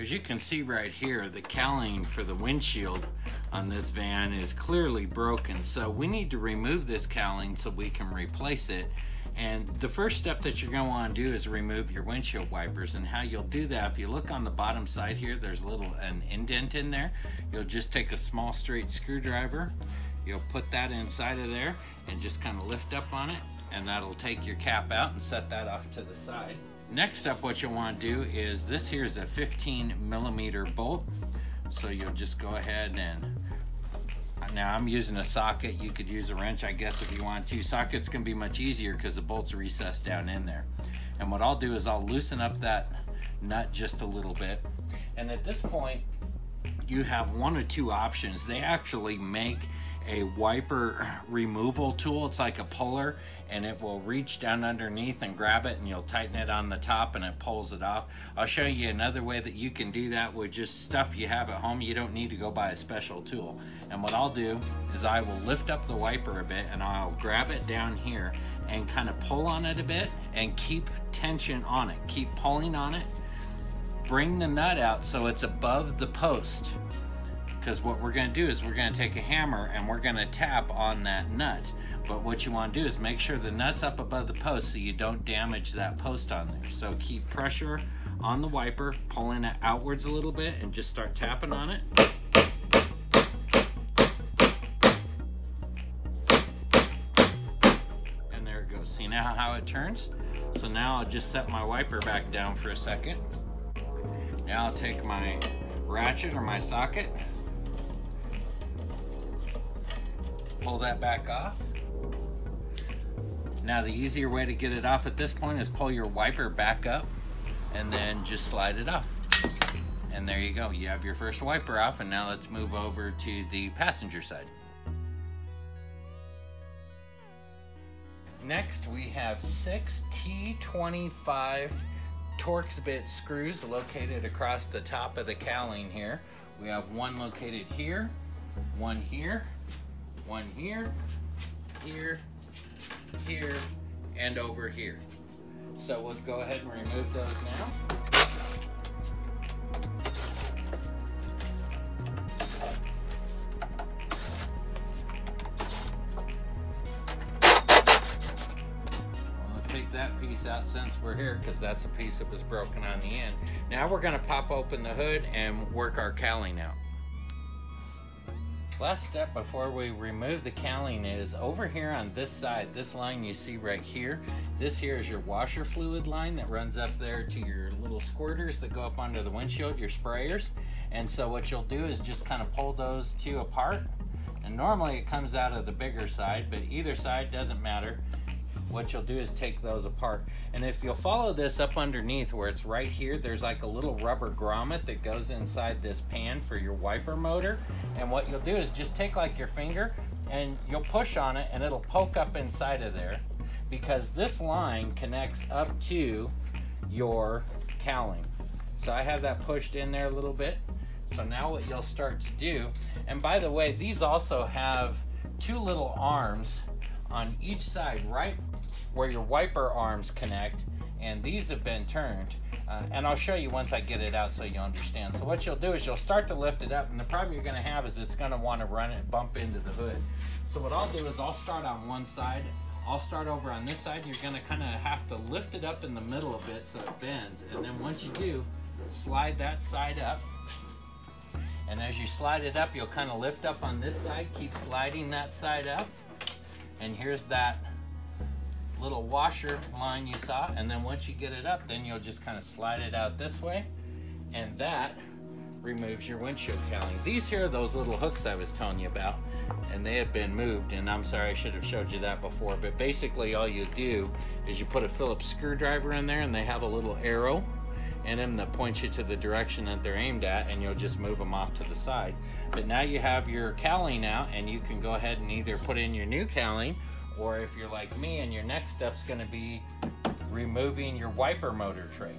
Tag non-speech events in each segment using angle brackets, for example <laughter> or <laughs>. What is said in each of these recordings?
As you can see right here, the cowling for the windshield on this van is clearly broken. So we need to remove this cowling so we can replace it. And the first step that you're gonna wanna to do is remove your windshield wipers. And how you'll do that, if you look on the bottom side here, there's a little an indent in there. You'll just take a small straight screwdriver, you'll put that inside of there and just kind of lift up on it and that'll take your cap out and set that off to the side. Next up, what you'll want to do is this here is a 15 millimeter bolt. So you'll just go ahead and now I'm using a socket. You could use a wrench, I guess, if you want to. Sockets can be much easier because the bolt's recessed down in there. And what I'll do is I'll loosen up that nut just a little bit. And at this point, you have one or two options. They actually make a wiper <laughs> removal tool. It's like a puller and it will reach down underneath and grab it and you'll tighten it on the top and it pulls it off. I'll show you another way that you can do that with just stuff you have at home. You don't need to go buy a special tool. And what I'll do is I will lift up the wiper a bit and I'll grab it down here and kind of pull on it a bit and keep tension on it. Keep pulling on it. Bring the nut out so it's above the post because what we're going to do is we're going to take a hammer and we're going to tap on that nut. But what you want to do is make sure the nut's up above the post so you don't damage that post on there. So keep pressure on the wiper, pulling it outwards a little bit and just start tapping on it. And there it goes. See now how it turns? So now I'll just set my wiper back down for a second. Now I'll take my ratchet or my socket pull that back off. Now the easier way to get it off at this point is pull your wiper back up and then just slide it off. And there you go, you have your first wiper off and now let's move over to the passenger side. Next we have six T25 Torx bit screws located across the top of the cowling here. We have one located here, one here, one here, here, here, and over here. So we'll go ahead and remove those now. take that piece out since we're here because that's a piece that was broken on the end. Now we're going to pop open the hood and work our cowling out. Last step before we remove the cowling is over here on this side, this line you see right here, this here is your washer fluid line that runs up there to your little squirters that go up under the windshield, your sprayers. And so what you'll do is just kind of pull those two apart. And normally it comes out of the bigger side, but either side doesn't matter what you'll do is take those apart. And if you'll follow this up underneath where it's right here, there's like a little rubber grommet that goes inside this pan for your wiper motor. And what you'll do is just take like your finger and you'll push on it and it'll poke up inside of there because this line connects up to your cowling. So I have that pushed in there a little bit. So now what you'll start to do, and by the way, these also have two little arms on each side right where your wiper arms connect and these have been turned uh, and I'll show you once I get it out so you understand. So what you'll do is you'll start to lift it up and the problem you're going to have is it's going to want to run it bump into the hood. So what I'll do is I'll start on one side I'll start over on this side. You're gonna kind of have to lift it up in the middle a bit so it bends. And then once you do, slide that side up. And as you slide it up, you'll kind of lift up on this side, keep sliding that side up. And here's that little washer line you saw. And then once you get it up then you'll just kind of slide it out this way. And that removes your windshield cowling. These here are those little hooks I was telling you about and they have been moved. And I'm sorry I should have showed you that before but basically all you do is you put a Phillips screwdriver in there and they have a little arrow in them that points you to the direction that they're aimed at and you'll just move them off to the side. But now you have your cowling out and you can go ahead and either put in your new cowling or if you're like me and your next step's gonna be removing your wiper motor tray.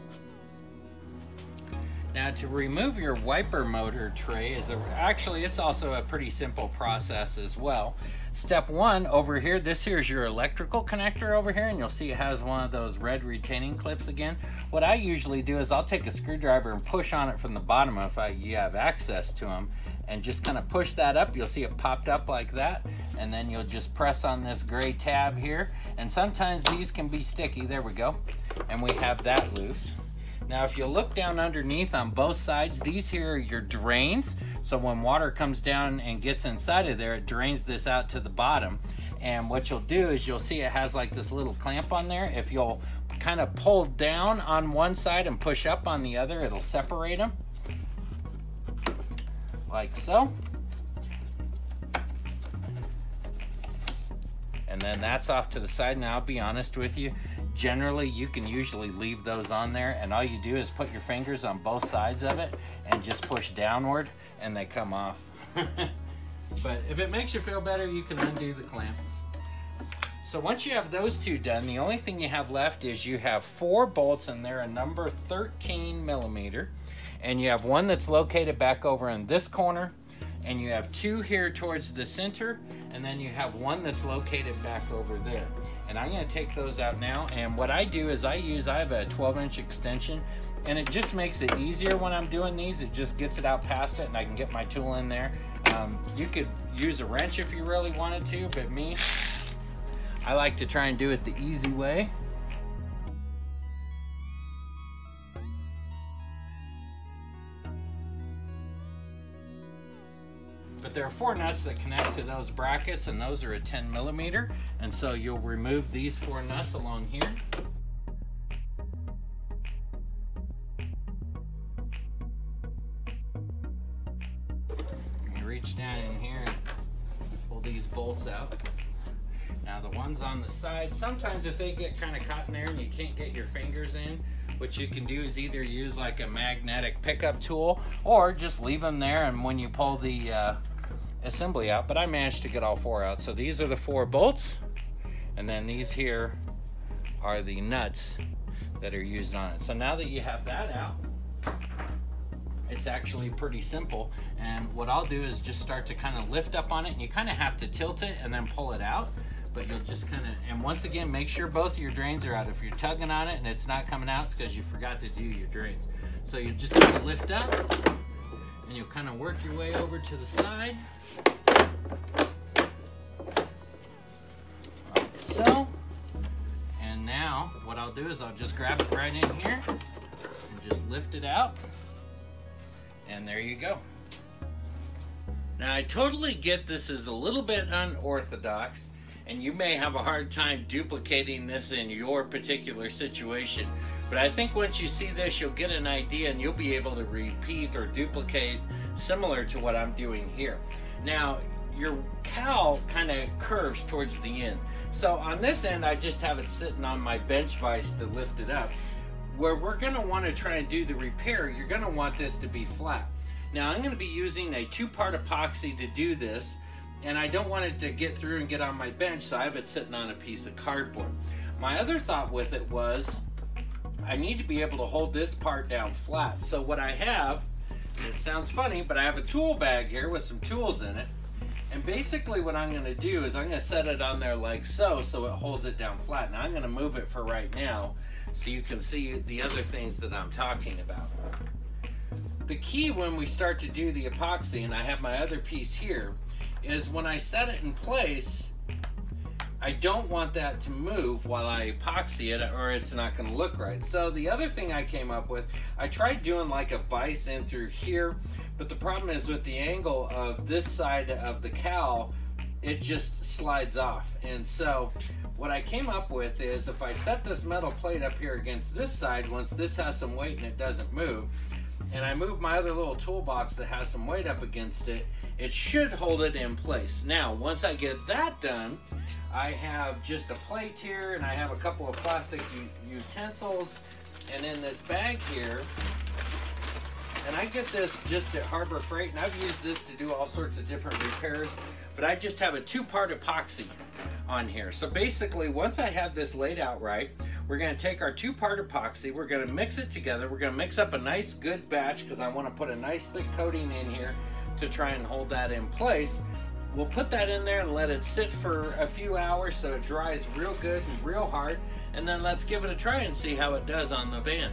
Now to remove your wiper motor tray is a, actually it's also a pretty simple process as well. Step one over here, this here is your electrical connector over here and you'll see it has one of those red retaining clips again. What I usually do is I'll take a screwdriver and push on it from the bottom if I, you have access to them and just kind of push that up. You'll see it popped up like that and then you'll just press on this gray tab here and sometimes these can be sticky. There we go. And we have that loose. Now, if you look down underneath on both sides, these here are your drains. So when water comes down and gets inside of there, it drains this out to the bottom. And what you'll do is you'll see it has like this little clamp on there. If you'll kind of pull down on one side and push up on the other, it'll separate them. Like so. And then that's off to the side. Now, I'll be honest with you, generally you can usually leave those on there and all you do is put your fingers on both sides of it and just push downward and they come off. <laughs> but if it makes you feel better, you can undo the clamp. So once you have those two done, the only thing you have left is you have four bolts and they're a number 13 millimeter. And you have one that's located back over in this corner and you have two here towards the center and then you have one that's located back over there and I'm to take those out now. And what I do is I use I have a 12 inch extension and it just makes it easier when I'm doing these. It just gets it out past it and I can get my tool in there. Um, you could use a wrench if you really wanted to but me I like to try and do it the easy way but there are four nuts that connect to those brackets and those are a 10 millimeter. And so you'll remove these four nuts along here. You reach down in here and pull these bolts out. Now the ones on the side sometimes if they get kind of caught in there and you can't get your fingers in what you can do is either use like a magnetic pickup tool or just leave them there. And when you pull the uh, assembly out, but I managed to get all four out. So these are the four bolts, and then these here are the nuts that are used on it. So now that you have that out, it's actually pretty simple. And what I'll do is just start to kind of lift up on it, and you kind of have to tilt it and then pull it out. But you'll just kind of, and once again, make sure both of your drains are out. If you're tugging on it and it's not coming out, it's because you forgot to do your drains. So you just kind of lift up, and you'll kind of work your way over to the side. Like so. And now what I'll do is I'll just grab it right in here and just lift it out. And there you go. Now I totally get this is a little bit unorthodox and you may have a hard time duplicating this in your particular situation. But I think once you see this, you'll get an idea and you'll be able to repeat or duplicate similar to what I'm doing here. Now, your cowl kind of curves towards the end. So on this end, I just have it sitting on my bench vise to lift it up. Where we're gonna wanna try and do the repair, you're gonna want this to be flat. Now I'm gonna be using a two-part epoxy to do this, and I don't want it to get through and get on my bench, so I have it sitting on a piece of cardboard. My other thought with it was, I need to be able to hold this part down flat. So what I have, it sounds funny, but I have a tool bag here with some tools in it. And basically what I'm gonna do is I'm gonna set it on there like so, so it holds it down flat. Now I'm gonna move it for right now so you can see the other things that I'm talking about. The key when we start to do the epoxy, and I have my other piece here, is when I set it in place, I don't want that to move while I epoxy it or it's not going to look right. So the other thing I came up with, I tried doing like a vise in through here, but the problem is with the angle of this side of the cowl, it just slides off. And so what I came up with is if I set this metal plate up here against this side, once this has some weight and it doesn't move, and I move my other little toolbox that has some weight up against it, it should hold it in place. Now, once I get that done, I have just a plate here and I have a couple of plastic utensils. And in this bag here, and I get this just at Harbor Freight, and I've used this to do all sorts of different repairs, but I just have a two-part epoxy on here. So basically, once I have this laid out right, we're gonna take our two-part epoxy, we're gonna mix it together, we're gonna mix up a nice good batch, because I wanna put a nice thick coating in here to try and hold that in place. We'll put that in there and let it sit for a few hours so it dries real good and real hard, and then let's give it a try and see how it does on the van.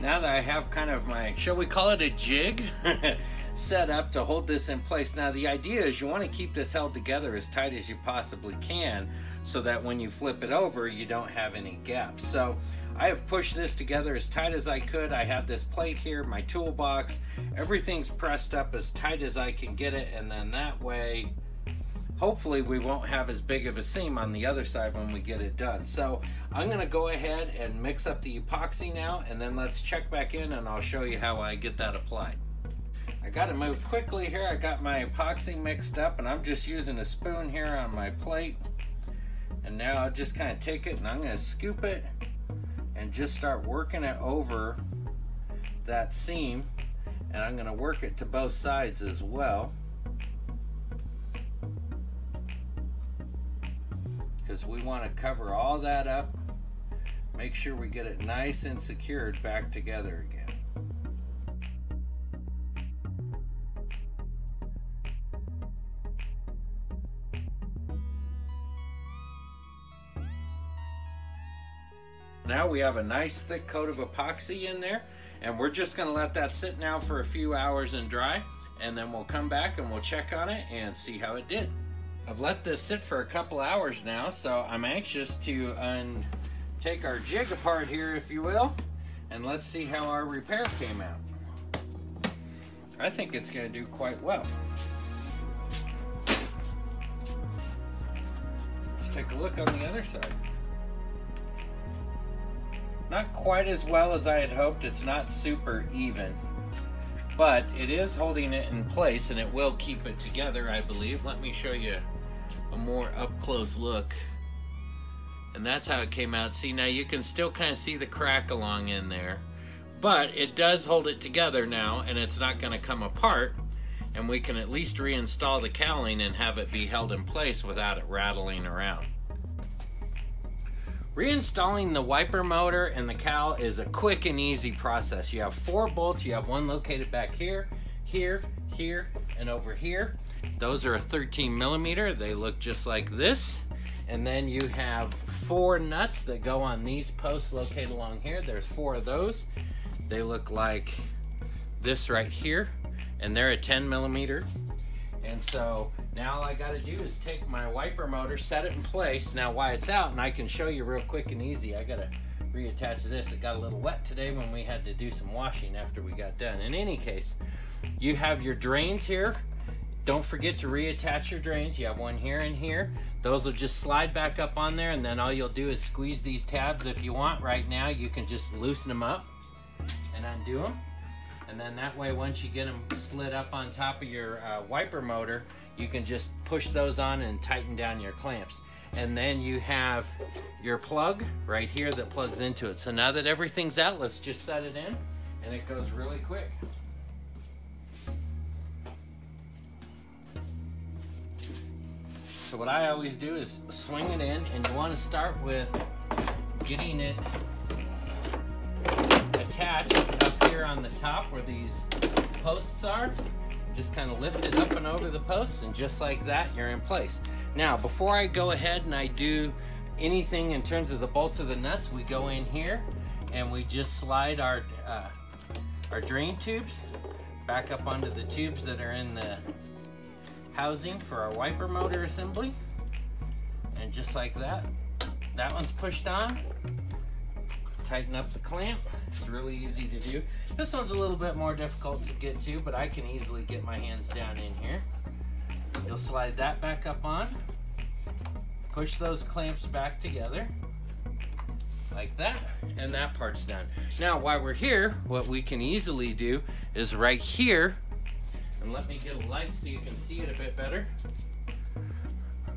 Now that I have kind of my, shall we call it a jig, <laughs> set up to hold this in place. Now the idea is you want to keep this held together as tight as you possibly can so that when you flip it over you don't have any gaps. So I have pushed this together as tight as I could. I have this plate here, my toolbox, everything's pressed up as tight as I can get it and then that way hopefully we won't have as big of a seam on the other side when we get it done. So I'm gonna go ahead and mix up the epoxy now and then let's check back in and I'll show you how I get that applied. I gotta move quickly here. I got my epoxy mixed up and I'm just using a spoon here on my plate. And now I'll just kind of take it and I'm gonna scoop it and just start working it over that seam. And I'm gonna work it to both sides as well. because we want to cover all that up make sure we get it nice and secured back together again we have a nice thick coat of epoxy in there and we're just going to let that sit now for a few hours and dry and then we'll come back and we'll check on it and see how it did I've let this sit for a couple hours now, so I'm anxious to un take our jig apart here, if you will, and let's see how our repair came out. I think it's going to do quite well. Let's take a look on the other side. Not quite as well as I had hoped. It's not super even. But it is holding it in place and it will keep it together I believe. Let me show you a more up close look. And that's how it came out. See now you can still kind of see the crack along in there. But it does hold it together now and it's not going to come apart. And we can at least reinstall the cowling and have it be held in place without it rattling around Reinstalling the wiper motor and the cowl is a quick and easy process. You have four bolts, you have one located back here, here, here, and over here. Those are a 13 millimeter. They look just like this. And then you have four nuts that go on these posts located along here. There's four of those. They look like this right here. And they're a 10 millimeter. And so now all I gotta do is take my wiper motor, set it in place. Now why it's out, and I can show you real quick and easy, I gotta reattach this. It got a little wet today when we had to do some washing after we got done. In any case, you have your drains here. Don't forget to reattach your drains. You have one here and here. Those will just slide back up on there and then all you'll do is squeeze these tabs if you want. Right now you can just loosen them up and undo them. And then that way once you get them slid up on top of your uh, wiper motor, you can just push those on and tighten down your clamps. And then you have your plug right here that plugs into it. So now that everything's out, let's just set it in and it goes really quick. So what I always do is swing it in and you want to start with getting it attached here on the top where these posts are. Just kind of lift it up and over the posts and just like that you're in place. Now before I go ahead and I do anything in terms of the bolts of the nuts, we go in here and we just slide our, uh, our drain tubes back up onto the tubes that are in the housing for our wiper motor assembly. And just like that, that one's pushed on. Tighten up the clamp. It's really easy to do. This one's a little bit more difficult to get to, but I can easily get my hands down in here. You'll slide that back up on. Push those clamps back together like that and that part's done now while we're here what we can easily do is right here and let me get a light so you can see it a bit better.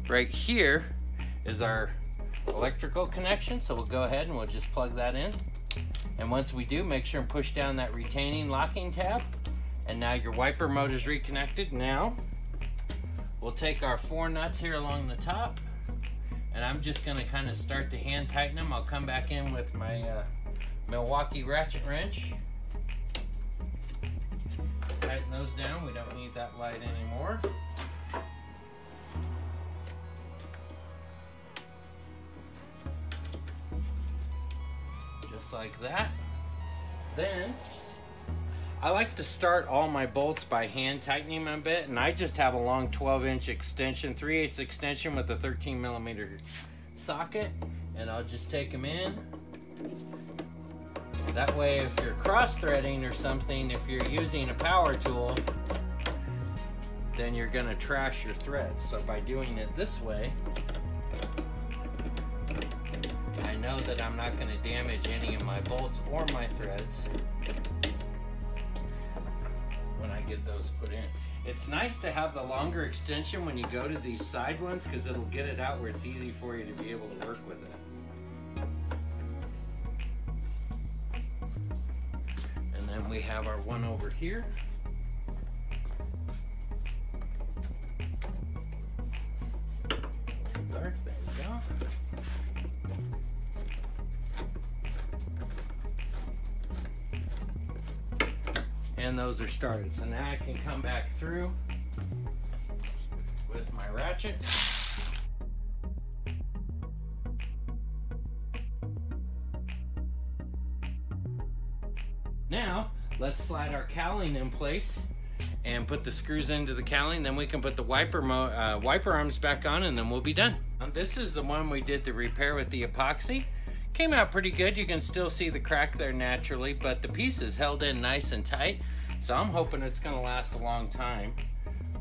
Right here is our electrical connection, so we'll go ahead and we'll just plug that in. And once we do, make sure and push down that retaining locking tab. And now your wiper mode is reconnected. Now, we'll take our four nuts here along the top. And I'm just gonna kind of start to hand tighten them. I'll come back in with my uh, Milwaukee ratchet wrench. Tighten those down. We don't need that light anymore. Like that. Then, I like to start all my bolts by hand tightening them a bit, and I just have a long 12 inch extension, 3 8 extension with a 13 millimeter socket, and I'll just take them in. That way, if you're cross threading or something, if you're using a power tool, then you're gonna trash your threads. So by doing it this way, know that I'm not gonna damage any of my bolts or my threads when I get those put in. It's nice to have the longer extension when you go to these side ones because it'll get it out where it's easy for you to be able to work with it. And then we have our one over here. And those are started. So now I can come back through with my ratchet. Now, let's slide our cowling in place and put the screws into the cowling. Then we can put the wiper, uh, wiper arms back on and then we'll be done. And this is the one we did the repair with the epoxy. Came out pretty good. You can still see the crack there naturally, but the piece is held in nice and tight. So I'm hoping it's gonna last a long time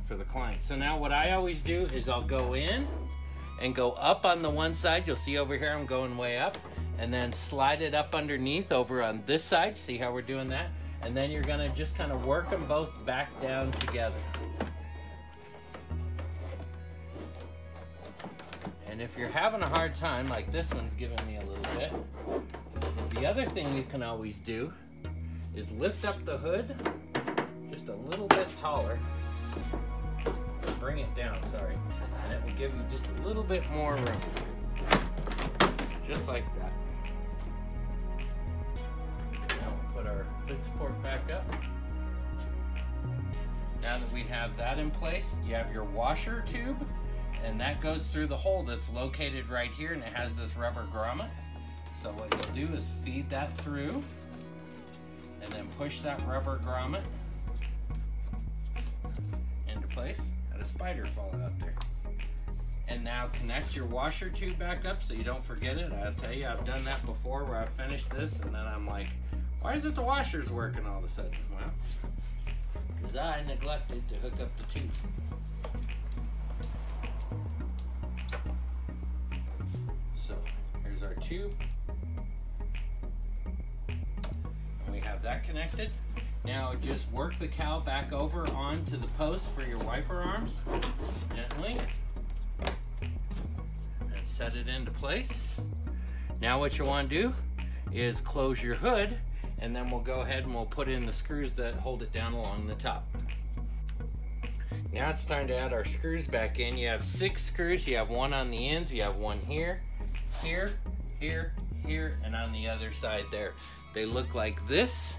for the client. So now what I always do is I'll go in and go up on the one side. You'll see over here I'm going way up and then slide it up underneath over on this side. See how we're doing that? And then you're gonna just kind of work them both back down together. And if you're having a hard time, like this one's giving me a little bit, the other thing you can always do is lift up the hood just a little bit taller. Bring it down, sorry. And it will give you just a little bit more room. Just like that. Now we'll put our hood support back up. Now that we have that in place, you have your washer tube and that goes through the hole that's located right here and it has this rubber grommet. So what you'll do is feed that through and then push that rubber grommet place. Had a spider fall out there. And now connect your washer tube back up so you don't forget it. I'll tell you, I've done that before where I finished this and then I'm like, why is it the washer's working all of a sudden? Well, because I neglected to hook up the tube. So here's our tube. And we have that connected. Now just work the cowl back over onto the post for your wiper arms, gently. And set it into place. Now what you want to do is close your hood and then we'll go ahead and we'll put in the screws that hold it down along the top. Now it's time to add our screws back in. You have six screws, you have one on the ends, you have one here, here, here, here, and on the other side there. They look like this.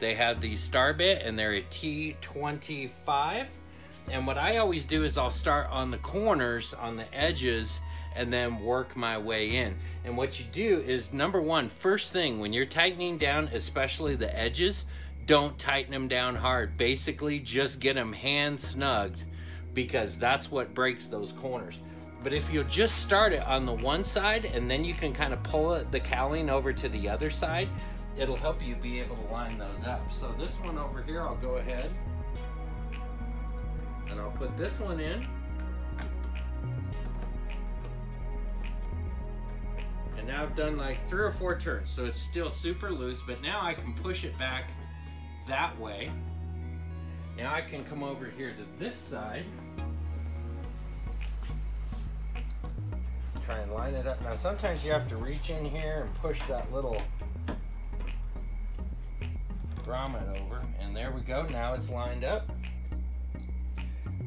They have the star bit and they're a T25. And what I always do is I'll start on the corners, on the edges, and then work my way in. And what you do is number one, first thing, when you're tightening down, especially the edges, don't tighten them down hard. Basically, just get them hand snugged because that's what breaks those corners. But if you'll just start it on the one side and then you can kind of pull the cowling over to the other side, it'll help you be able to line those up. So this one over here, I'll go ahead and I'll put this one in. And now I've done like three or four turns, so it's still super loose, but now I can push it back that way. Now I can come over here to this side. Try and line it up. Now sometimes you have to reach in here and push that little grommet over. And there we go. Now it's lined up.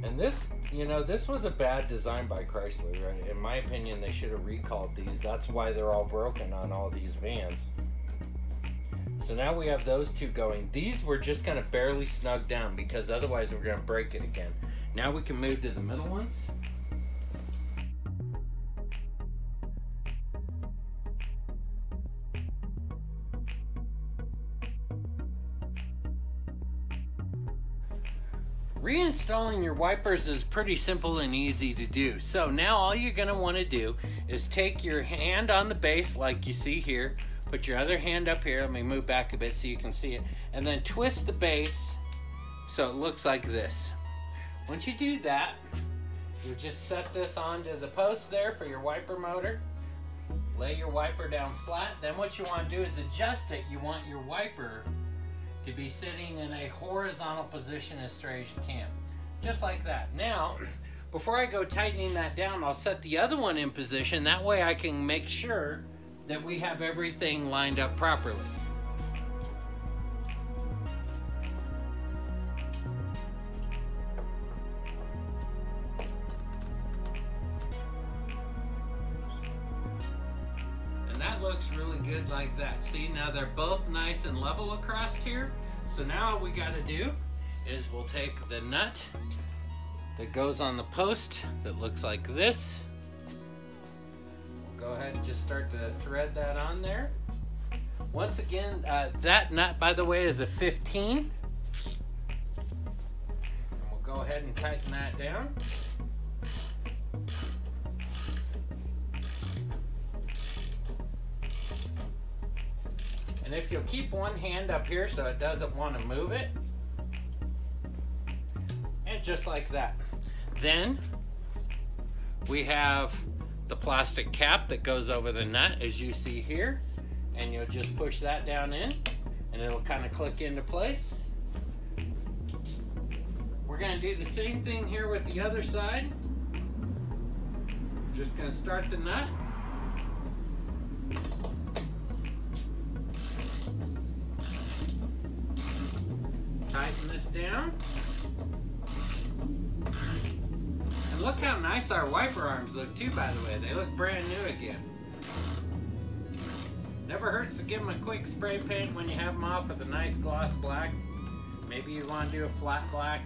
And this, you know, this was a bad design by Chrysler, right? In my opinion, they should have recalled these. That's why they're all broken on all these vans. So now we have those two going. These were just kind of barely snug down because otherwise we're going to break it again. Now we can move to the middle ones. Reinstalling your wipers is pretty simple and easy to do. So now all you're going to want to do is take your hand on the base like you see here, put your other hand up here, let me move back a bit so you can see it, and then twist the base so it looks like this. Once you do that, you just set this onto the post there for your wiper motor. Lay your wiper down flat. Then what you want to do is adjust it. You want your wiper to be sitting in a horizontal position as straight as you can. Just like that. Now, before I go tightening that down, I'll set the other one in position. That way I can make sure that we have everything lined up properly. And that looks really good like that. See, now they're both nice and level across here. So now what we gotta do is we'll take the nut that goes on the post that looks like this. We'll go ahead and just start to thread that on there. Once again, uh, that nut, by the way, is a 15. And we'll go ahead and tighten that down. And if you'll keep one hand up here so it doesn't want to move it, just like that. Then we have the plastic cap that goes over the nut as you see here. And you'll just push that down in and it'll kind of click into place. We're gonna do the same thing here with the other side. Just gonna start the nut. tighten this down. And look how nice our wiper arms look too, by the way. They look brand new again. Never hurts to give them a quick spray paint when you have them off with a nice gloss black. Maybe you want to do a flat black.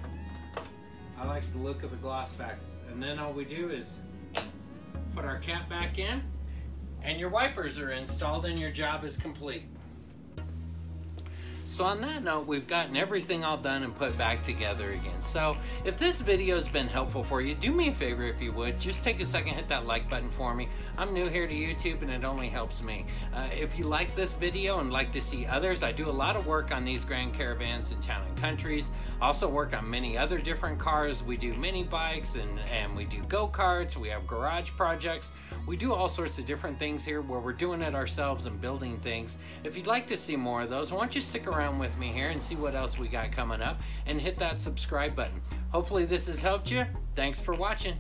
I like the look of the gloss back. And then all we do is put our cap back in and your wipers are installed and your job is complete. So on that note, we've gotten everything all done and put back together again. So if this video has been helpful for you, do me a favor if you would. Just take a second, hit that like button for me. I'm new here to YouTube and it only helps me. Uh, if you like this video and like to see others, I do a lot of work on these Grand Caravans in town and countries. Also work on many other different cars. We do mini bikes and, and we do go-karts. We have garage projects. We do all sorts of different things here where we're doing it ourselves and building things. If you'd like to see more of those, why don't you stick around around with me here and see what else we got coming up and hit that subscribe button. Hopefully this has helped you. Thanks for watching.